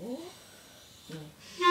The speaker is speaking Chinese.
哦，嗯。